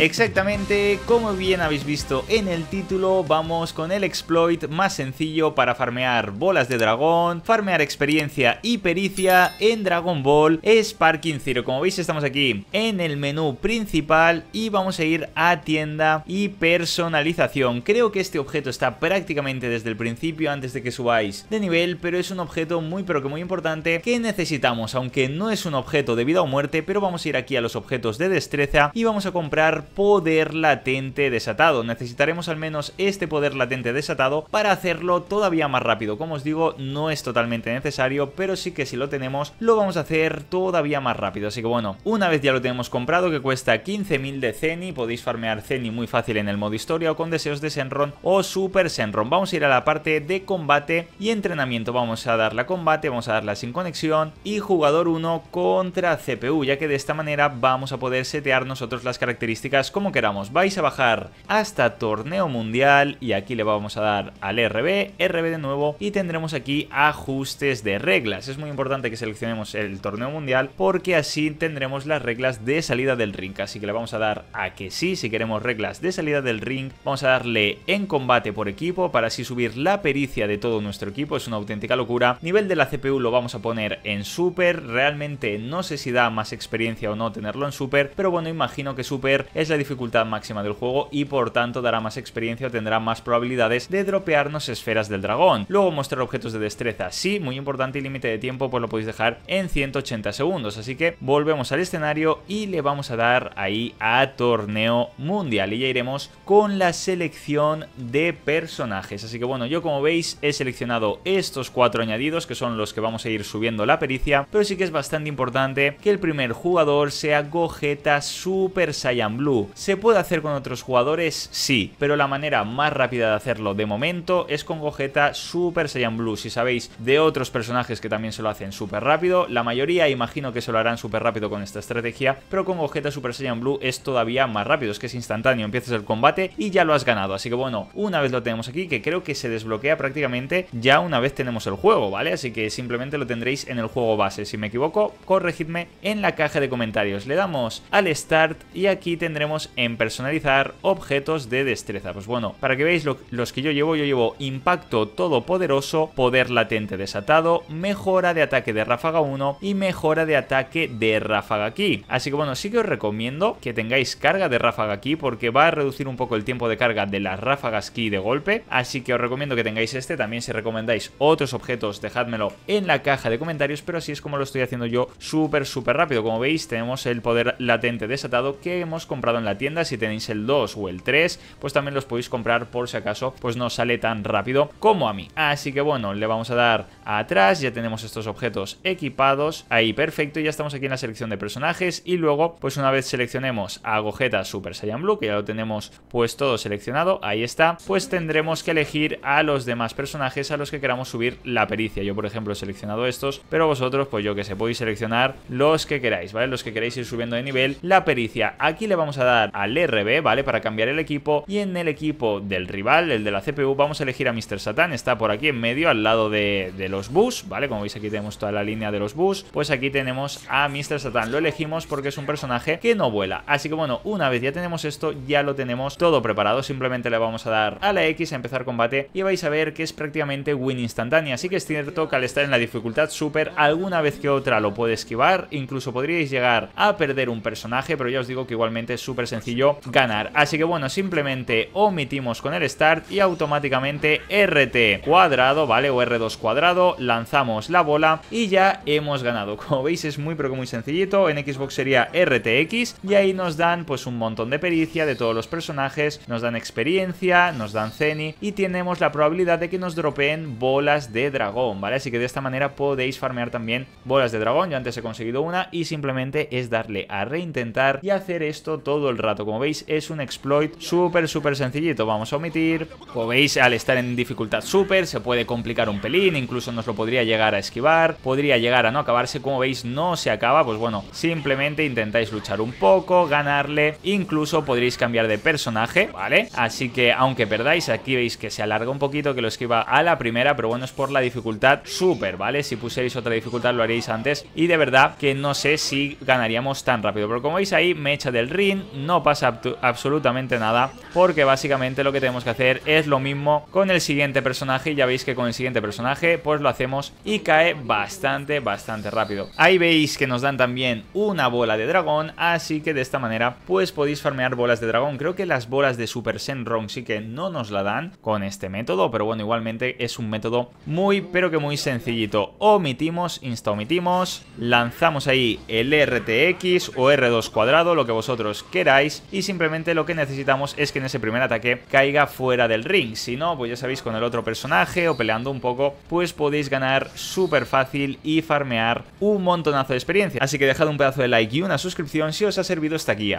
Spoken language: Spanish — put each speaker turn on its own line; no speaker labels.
Exactamente, como bien habéis visto en el título, vamos con el exploit más sencillo para farmear bolas de dragón, farmear experiencia y pericia en Dragon Ball Sparking Zero. Como veis estamos aquí en el menú principal y vamos a ir a tienda y personalización. Creo que este objeto está prácticamente desde el principio antes de que subáis de nivel, pero es un objeto muy pero que muy importante que necesitamos, aunque no es un objeto de vida o muerte, pero vamos a ir aquí a los objetos de destreza y vamos a comprar poder latente desatado. Necesitaremos al menos este poder latente desatado para hacerlo todavía más rápido. Como os digo, no es totalmente necesario, pero sí que si lo tenemos, lo vamos a hacer todavía más rápido. Así que bueno, una vez ya lo tenemos comprado, que cuesta 15.000 de Zeni, podéis farmear Zeni muy fácil en el modo historia o con deseos de Senron o Super Senron. Vamos a ir a la parte de combate y entrenamiento. Vamos a darle a combate, vamos a darle a sin conexión y jugador 1 contra CPU, ya que de esta manera vamos a poder setear nosotros las características como queramos. Vais a bajar hasta torneo mundial y aquí le vamos a dar al RB, RB de nuevo y tendremos aquí ajustes de reglas. Es muy importante que seleccionemos el torneo mundial porque así tendremos las reglas de salida del ring. Así que le vamos a dar a que sí, si queremos reglas de salida del ring, vamos a darle en combate por equipo para así subir la pericia de todo nuestro equipo. Es una auténtica locura. Nivel de la CPU lo vamos a poner en super. Realmente no sé si da más experiencia o no tenerlo en super, pero bueno, imagino que super es la dificultad máxima del juego y por tanto dará más experiencia o tendrá más probabilidades de dropearnos esferas del dragón. Luego mostrar objetos de destreza, sí, muy importante y límite de tiempo pues lo podéis dejar en 180 segundos, así que volvemos al escenario y le vamos a dar ahí a torneo mundial y ya iremos con la selección de personajes, así que bueno, yo como veis he seleccionado estos cuatro añadidos que son los que vamos a ir subiendo la pericia, pero sí que es bastante importante que el primer jugador sea Gogeta Super Saiyan Blue ¿Se puede hacer con otros jugadores? Sí, pero la manera más rápida de hacerlo de momento es con Gogeta Super Saiyan Blue. Si sabéis de otros personajes que también se lo hacen súper rápido, la mayoría imagino que se lo harán súper rápido con esta estrategia, pero con Gogeta Super Saiyan Blue es todavía más rápido, es que es instantáneo, empiezas el combate y ya lo has ganado. Así que bueno, una vez lo tenemos aquí, que creo que se desbloquea prácticamente ya una vez tenemos el juego, ¿vale? Así que simplemente lo tendréis en el juego base. Si me equivoco, corregidme en la caja de comentarios. Le damos al Start y aquí tendremos en personalizar objetos de destreza. Pues bueno, para que veáis los que yo llevo, yo llevo impacto todopoderoso, poder latente desatado, mejora de ataque de ráfaga 1 y mejora de ataque de ráfaga aquí. Así que bueno, sí que os recomiendo que tengáis carga de ráfaga aquí porque va a reducir un poco el tiempo de carga de las ráfagas aquí de golpe. Así que os recomiendo que tengáis este. También si recomendáis otros objetos, dejádmelo en la caja de comentarios, pero así es como lo estoy haciendo yo súper, súper rápido. Como veis, tenemos el poder latente desatado que hemos comprado en la tienda, si tenéis el 2 o el 3, pues también los podéis comprar por si acaso pues no sale tan rápido como a mí. Así que bueno, le vamos a dar atrás, ya tenemos estos objetos equipados, ahí perfecto, ya estamos aquí en la selección de personajes y luego pues una vez seleccionemos a Gogeta Super Saiyan Blue, que ya lo tenemos pues todo seleccionado, ahí está, pues tendremos que elegir a los demás personajes a los que queramos subir la pericia. Yo por ejemplo he seleccionado estos, pero vosotros pues yo que sé, podéis seleccionar los que queráis, ¿vale? Los que queráis ir subiendo de nivel la pericia. Aquí le vamos a dar al RB, ¿vale? Para cambiar el equipo y en el equipo del rival, el de la CPU, vamos a elegir a Mr. Satan, está por aquí en medio al lado de, los bus, ¿vale? Como veis aquí tenemos toda la línea de los bus, pues aquí tenemos a Mr. Satan, lo elegimos porque es un personaje que no vuela, así que bueno, una vez ya tenemos esto, ya lo tenemos todo preparado, simplemente le vamos a dar a la X a empezar combate y vais a ver que es prácticamente win instantánea, así que es cierto que al estar en la dificultad super, alguna vez que otra lo puede esquivar, incluso podríais llegar a perder un personaje, pero ya os digo que igualmente es súper sencillo ganar. Así que bueno, simplemente omitimos con el start y automáticamente RT cuadrado, ¿vale? O R2 cuadrado, lanzamos la bola y ya hemos ganado. Como veis es muy pero que muy sencillito, en Xbox sería RTX y ahí nos dan pues un montón de pericia de todos los personajes, nos dan experiencia, nos dan Zeni y tenemos la probabilidad de que nos dropeen bolas de dragón, ¿vale? Así que de esta manera podéis farmear también bolas de dragón, yo antes he conseguido una y simplemente es darle a reintentar y hacer esto todo el rato. Como veis, es un exploit súper, súper sencillito. Vamos a omitir. Como veis, al estar en dificultad súper, se puede complicar un pelín. Incluso nos lo podría llegar a esquivar. Podría llegar a no acabarse. Como veis, no se acaba. Pues bueno, simplemente intentáis luchar un poco, ganarle. Incluso podréis cambiar de personaje, ¿vale? Así que, aunque perdáis, aquí veis que se alarga un poquito, que lo esquiva a la primera. Pero bueno, es por la dificultad súper, ¿vale? Si pusierais otra dificultad, lo haríais antes. Y de verdad que no sé si ganaríamos tan rápido. Pero como veis ahí, me echa del ring no pasa absolutamente nada porque básicamente lo que tenemos que hacer es lo mismo con el siguiente personaje. Ya veis que con el siguiente personaje pues lo hacemos y cae bastante, bastante rápido. Ahí veis que nos dan también una bola de dragón, así que de esta manera pues podéis farmear bolas de dragón. Creo que las bolas de Super Senron sí que no nos la dan con este método, pero bueno, igualmente es un método muy, pero que muy sencillito. Omitimos, insta omitimos, lanzamos ahí el RTX o R2 cuadrado, lo que vosotros queráis, y simplemente lo que necesitamos es que en ese primer ataque caiga fuera del ring. Si no, pues ya sabéis, con el otro personaje o peleando un poco, pues podéis ganar súper fácil y farmear un montonazo de experiencia. Así que dejad un pedazo de like y una suscripción si os ha servido esta guía.